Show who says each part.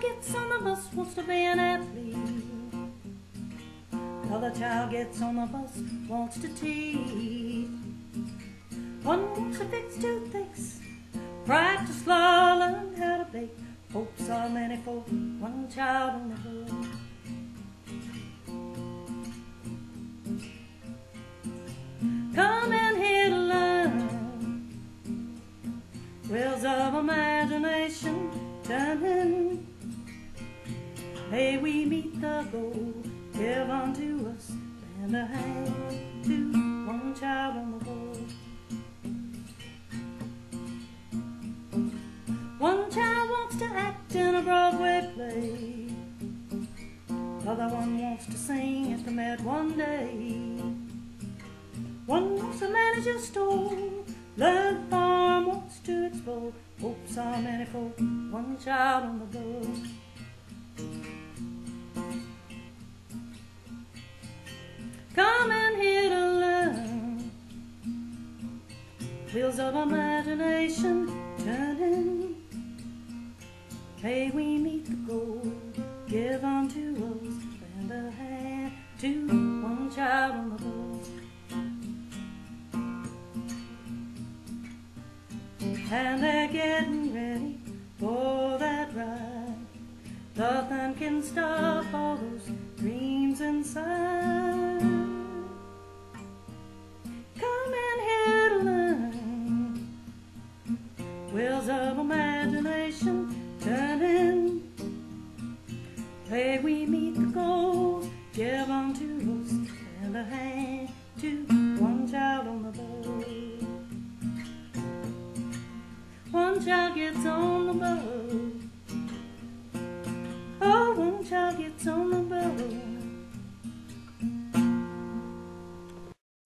Speaker 1: gets on the bus, wants to be an athlete. Other child gets on the bus, wants to teach. One wants to fix toothaches, practice law, learn how to bake. Hopes are many for one child on the May we meet the goal. Give unto us and a hand to one child on the board. One child wants to act in a Broadway play. Other one wants to sing at the Met one day. One wants to manage a store, learn farm, wants to explore. Hopes are many for one child on the board. Come in here to learn. Wheels of imagination turning. May we meet the goal. Give unto us, lend a hand to one child on the board. and they're getting Can stop all those dreams inside. Come in here to. Wheels of imagination turning. May we meet the goal. Give unto us and a hand to one child on the boat. One child gets on the bus. tomorrow